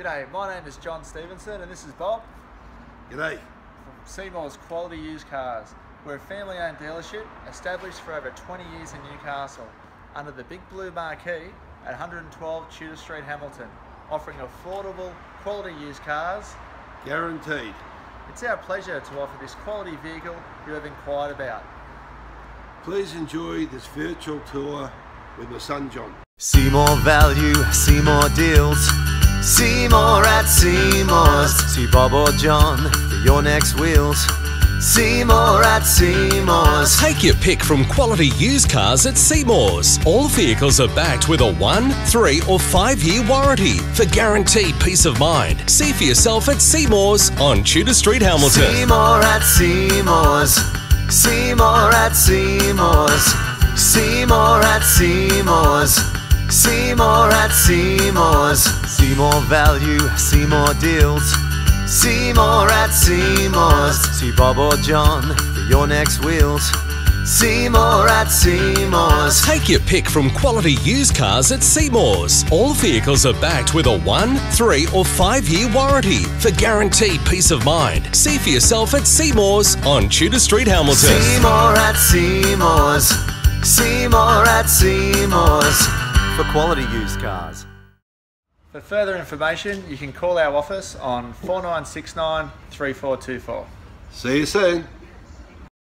G'day, my name is John Stevenson and this is Bob G'day. from Seymour's Quality Used Cars. We're a family owned dealership established for over 20 years in Newcastle under the Big Blue Marquee at 112 Tudor Street, Hamilton, offering affordable quality used cars. Guaranteed. It's our pleasure to offer this quality vehicle you have inquired about. Please enjoy this virtual tour with my son John. See more value, see more deals. See more at Seymour's. See Bob or John for your next wheels. Seymour at Seymour's. Take your pick from quality used cars at Seymour's. All vehicles are backed with a one, three, or five year warranty for guaranteed peace of mind. See for yourself at Seymour's on Tudor Street, Hamilton. Seymour at Seymour's. Seymour at Seymour's. Seymour at Seymour's. See more at Seymour's. See more value, see more deals. See more at Seymour's. See Bob or John for your next wheels. See more at Seymour's. Take your pick from quality used cars at Seymour's. All vehicles are backed with a one, three, or five year warranty for guaranteed peace of mind. See for yourself at Seymour's on Tudor Street, Hamilton. See more at Seymour's. See more at Seymour's. For quality used cars. For further information, you can call our office on 4969 3424. See you soon.